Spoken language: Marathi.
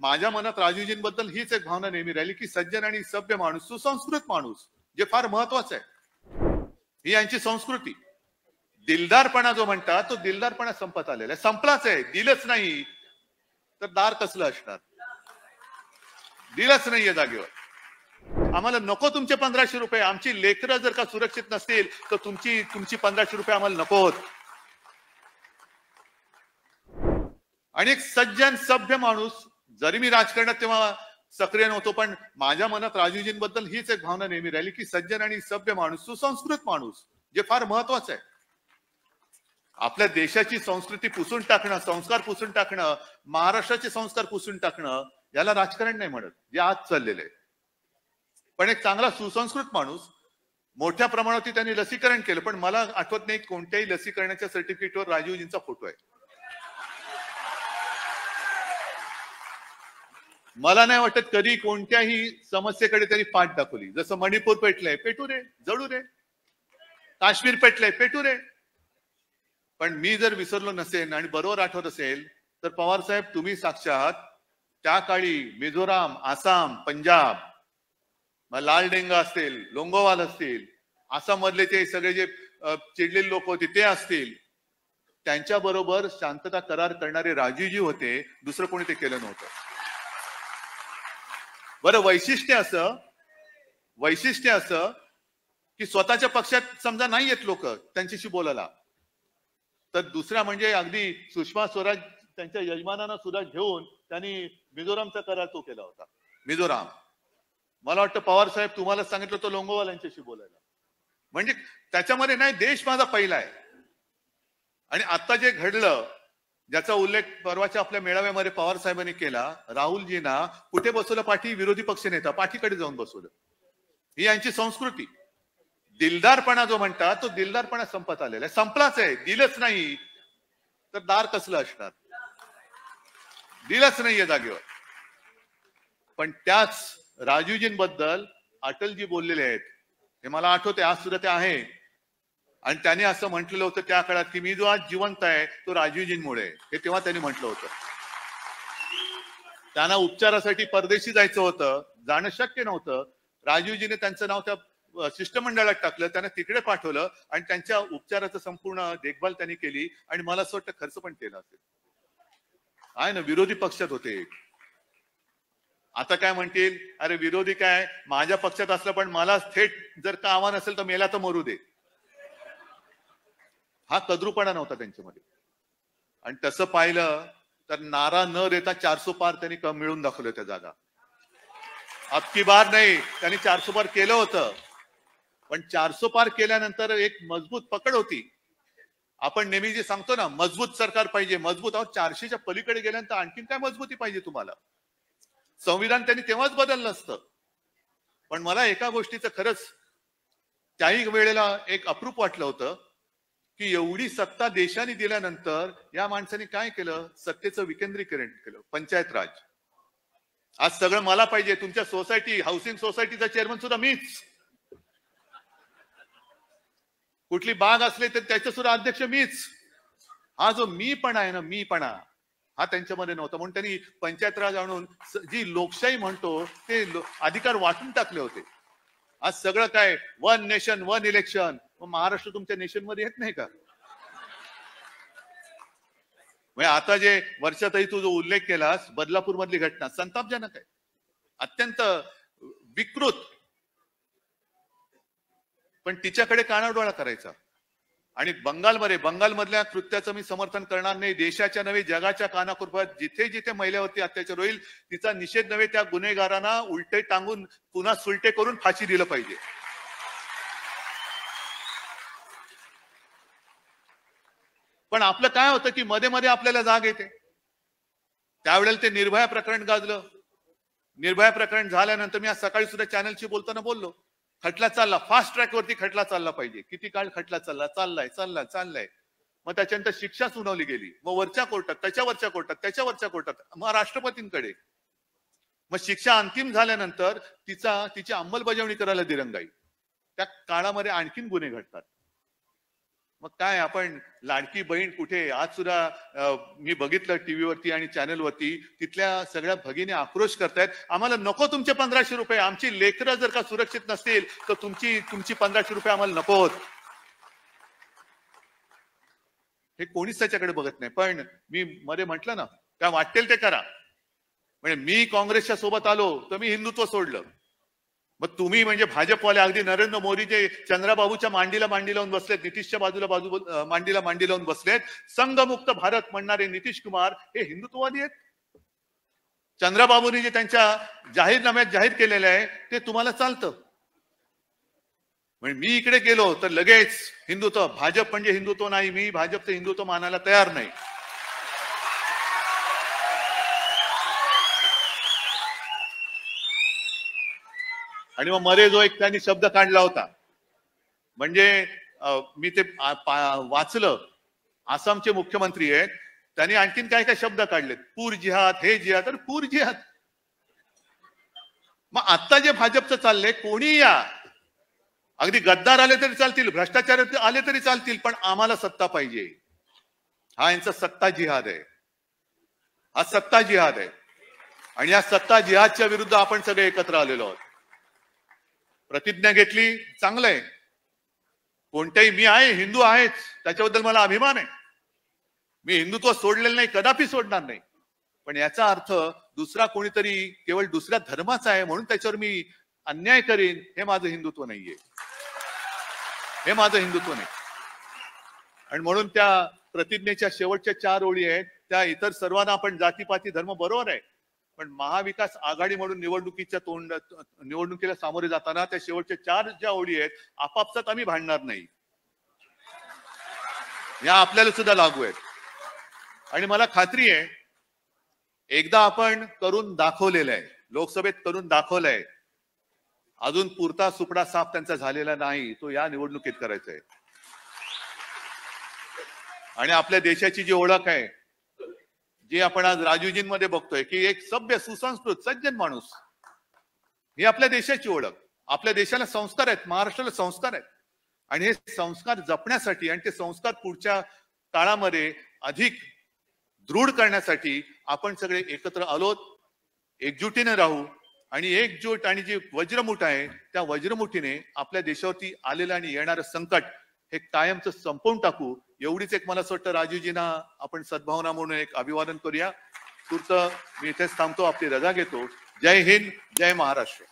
माझ्या मनात राजूजींबद्दल हीच एक भावना नेहमी राहिली की सज्जन आणि सभ्य माणूस सुसंस्कृत माणूस जे फार महत्वाचं आहे ही यांची संस्कृती. दिलदारपणा जो म्हणतात तो दिलदारपणा संपत आलेला आहे. संपलाच आहे. दिलच नाही. तर दार कसलं असणार? दिलच नाहीये जागेवर. आम्हाला नको तुमचे पंधराशे रुपये. आमची लेकरं जर का सुरक्षित नसतील तर तुमची तुमची पंधराशे रुपये आम्हाला नको होत. आणि एक सज्जन सभ्य माणूस जरी मी राजकारणात तेव्हा सक्रिय नव्हतो पण माझ्या मनात राजूजींबद्दल हीच एक भावना नेहमी राहिली की सज्जन आणि सभ्य माणूस सुसंस्कृत माणूस जे फार महत्वाचं आहे. आपल्या देशाची संस्कृती पुसून टाकणं संस्कार पुसून टाकणं महाराष्ट्राचे संस्कार पुसून टाकणं याला राजकारण नाही म्हणत जे आज चाललेलं आहे. पण एक चांगला सुसंस्कृत माणूस मोठ्या प्रमाणावरती त्यांनी लसीकरण केलं पण मला आठवत नाही कोणत्याही लसीकरणाच्या सर्टिफिकेटवर राजीवजींचा फोटो आहे. मला नाही वाटत कधी कोणत्याही समस्येकडे त्यांनी पाठ दाखवली. जसं मणिपूर पेटलंय पेटू रे जळू रे काश्मीर पेटलंय पेटू रे पण मी जर विसरलो नसेल आणि बरोबर आठवत असेल तर पवार साहेब तुम्ही साक्षात त्या काळी मिझोराम आसाम पंजाब मग लाल डेंगा असतील लोंगोवाल असतील आसाम मधले ते सगळे जे चिडलेले लोक होते ते असतील. त्यांच्या बरोबर शांतता करार करणारे राजीवजी होते दुसरं कोणी ते केलं नव्हतं. बरं वैशिष्ट्य असं वैशिष्ट्य असं की स्वतःच्या पक्षात समजा नाही येत लोक त्यांच्याशी बोलायला. तर दुसरा म्हणजे अगदी सुषमा स्वराज त्यांच्या यजमानांना सुद्धा घेऊन त्यांनी मिझोरामचा करार तो केला होता. मिझोराम. मला वाटतं पवार साहेब तुम्हाला सांगितलं होतं लोंगोवाल यांच्याशी बोलायला. म्हणजे त्याच्यामध्ये नाही देश माझा पहिला आहे. आणि आता जे घडलं ज्याचा उल्लेख परवाच्या आपल्या मेळाव्यामध्ये पवार साहेबांनी केला राहुलजींना कुठे बसवलं? पाठी विरोधी पक्ष नेता पाठीकडे जाऊन बसवलं. ही यांची संस्कृती. दिलदारपणा जो म्हणतात तो दिलदारपणा संपत आलेला आहे. संपलाच आहे. दिलच नाही. तर दार कसलं असणार? दिलच नाहीये जागेवर. पण त्याच राजूजींबद्दल अटलजी बोललेले आहेत. हे मला आठवते आज सुद्धा ते आहे. आणि त्याने असं म्हटलेलं होतं त्या काळात की मी जो आज जिवंत आहे तो राजीवजींमुळे हे तेव्हा त्यांनी म्हटलं होतं. त्यांना उपचारासाठी परदेशी जायचं होतं जाणं शक्य नव्हतं. राजीवजीने त्यांचं नाव त्या शिष्टमंडळात टाकलं त्यांना तिकडे पाठवलं आणि त्यांच्या उपचाराचं संपूर्ण देखभाल त्यांनी केली आणि मला असं वाटतं खर्च पण केला असेल. आहे ना विरोधी पक्षात होते आता काय म्हणतील? अरे विरोधी काय? माझ्या पक्षात असलं पण मला थेट जर का आव्हान असेल तर मेला तर मरू दे. हा कद्रूपणा नव्हता त्यांच्यामध्ये. आणि तसं पाहिलं तर नारा न देता चारसो पार त्यांनी कम मिळून दाखवलं त्या जागा. अबकी बार नाही त्यांनी चारसो पार केलं होतं. पण चारसो पार केल्यानंतर एक मजबूत पकड होती. आपण नेहमी जे सांगतो ना मजबूत सरकार पाहिजे मजबूत. अहो चारशेच्या पलीकडे गेल्यानंतर आणखीन काय मजबूती पाहिजे तुम्हाला? संविधान त्यांनी तेव्हाच बदललं असतं. पण मला एका गोष्टीचं खरंच त्याही वेळेला एक अप्रूप वाटलं होतं. की एवढी सत्ता देशाने दिल्यानंतर या माणसाने काय केलं? सत्तेचं विकेंद्रीकरण केलं पंचायत राज. आज सगळं मला पाहिजे तुमच्या सोसायटी हाऊसिंग सोसायटीचा चेअरमन सुद्धा मीच. कुठली बाग असले तर त्याचं सुद्धा अध्यक्ष मीच. हा जो मीपणा आहे ना मीपणा हा त्यांच्यामध्ये नव्हता. म्हणून त्यांनी पंचायत राज आणून जी लोकशाही म्हणतो ते अधिकार वाटून टाकले होते. आज सगळं काय one nation one election Maharashtra तुमच्या नेशनमध्ये येत नाही का? म्हणजे आता जे वर्षातही तू जो उल्लेख केलास बदलापूर मधली घटना संतापजनक आहे. अत्यंत विकृत. पण तिच्याकडे कानाडोळा करायचा. आणि बंगालमध्ये बंगालमधल्या कृत्याचं मी समर्थन करणार नाही. देशाच्या नव्हे जगाच्या कानाकुरपात जिथे जिथे महिलेवरती अत्याचार होईल तिचा निषेध नव्हे त्या गुन्हेगारांना उलटे टांगून पुन्हा सुलटे करून फाशी दिलं पाहिजे. पण आपलं काय होतं की मध्ये मध्ये आपल्याला जाग येते. त्यावेळेला ते निर्भया प्रकरण गाजलं. निर्भया प्रकरण झाल्यानंतर मी आज सकाळी सुद्धा चॅनलशी बोलताना बोललो. खटला चालला. फास्ट ट्रॅकवरती खटला चालला पाहिजे. किती काळ खटला चालला? चाललाय चाललाय चाललाय. मग त्याच्यानंतर शिक्षा सुनावली गेली. मग वरच्या कोर्टात त्याच्यावरच्या कोर्टात त्याच्यावरच्या कोर्टात मग राष्ट्रपतींकडे. मग शिक्षा अंतिम झाल्यानंतर तिचा तिची अंमलबजावणी करायला दिरंगाई. त्या काळामध्ये आणखीन गुन्हे घडतात. मग काय आपण लाडकी बहीण कुठे? आज सुद्धा मी बघितलं टीव्हीवरती आणि चॅनलवरती तिथल्या सगळ्या भगिनी आक्रोश करतायत. आम्हाला नको तुमचे पंधराशे रुपये. आमची लेकरं जर का सुरक्षित नसतील तर तुमची तुमची पंधराशे रुपये आम्हाला नको होत. हे कोणीच त्याच्याकडे बघत नाही. पण मी मध्ये म्हटलं ना काय वाटेल ते करा. म्हणजे मी काँग्रेसच्या सोबत आलो तर मी हिंदुत्व सोडलं. मग तुम्ही म्हणजे भाजपवाले अगदी नरेंद्र मोदी जे चंद्राबाबूच्या मांडीला मांडी लावून बसलेत नितीशच्या बाजूला बाजू मांडीला मांडी लावून बसलेत संघमुक्त भारत म्हणणारे नितीश कुमार हे हिंदुत्ववादी आहेत. चंद्राबाबूंनी जे त्यांच्या जाहीरनाम्यात जाहीर केलेलं आहे ते तुम्हाला चालतं. म्हणजे मी इकडे गेलो तर लगेच हिंदुत्व भाजप म्हणजे हिंदुत्व नाही मी भाजपचं हिंदुत्व मानायला तयार नाही. आणि मग मरे जो एक त्यांनी शब्द काढला होता. म्हणजे मी ते वाचलं. आसामचे मुख्यमंत्री आहेत. त्यांनी आणखीन काय काय शब्द काढलेत? पूर जिहाद हे जिहाद तर पूर जिहाद. मग आता जे भाजपचं चाललंय कोणी या. अगदी गद्दार आले तरी चालतील भ्रष्टाचार आले तरी चालतील पण आम्हाला सत्ता पाहिजे. हा यांचा सत्ता जिहाद आहे. हा सत्ता जिहाद आहे. आणि या सत्ता जिहादच्या विरुद्ध आपण सगळे एकत्र आलेलो आहोत. प्रतिज्ञा घेतली चांगलं आहे कोणत्याही मी आहे हिंदू आहेच त्याच्याबद्दल मला अभिमान आहे. मी हिंदुत्व सोडलेलं नाही कदापि सोडणार नाही. पण याचा अर्थ दुसरा कोणीतरी केवळ दुसऱ्या धर्माचा आहे म्हणून त्याच्यावर मी अन्याय करीन हे माझं हिंदुत्व नाहीये. हे माझं हिंदुत्व नाही. आणि म्हणून त्या प्रतिज्ञेच्या शेवटच्या चार ओळी आहेत त्या इतर सर्वांना आपण जातीपाती धर्म बरोबर आहे. पण महाविकास आघाडी म्हणून निवडणुकीच्या तोंड निवडणुकीला सामोरे जाताना त्या शेवटच्या चार ज्या ओळी आहेत आपापसात आम्ही भांडणार नाही. या आपल्याला सुद्धा लागू आहेत. आणि मला खात्री आहे एकदा आपण करून दाखवलेलं आहे लोकसभेत करून दाखवलंय अजून पुरता सुपडा साफ त्यांचा झालेला नाही तो या निवडणुकीत करायचा आहे. आणि आपल्या देशाची जी ओळख आहे जे आपण आज राजूजींमध्ये बघतोय की एक सभ्य सुसंस्कृत सज्जन माणूस. ही आपल्या देशाची ओळख. आपल्या देशाला संस्कार आहेत महाराष्ट्राला संस्कार आहेत. आणि हे संस्कार जपण्यासाठी आणि ते संस्कार पुढच्या काळामध्ये अधिक दृढ करण्यासाठी आपण सगळे एकत्र आलोत एकजुटीने राहू. आणि एकजूट आणि जी वज्रमुठ आहे त्या वज्रमुठीने आपल्या देशावरती आलेलं आणि येणारं संकट हे कायमचं संपवून टाकू. एवढीच एक मला असं वाटतं राजूजींना आपण सद्भावना म्हणून एक अभिवादन करूया. तुर्त मी इथेच थांबतो आपली रजा घेतो. जय हिंद जय महाराष्ट्र.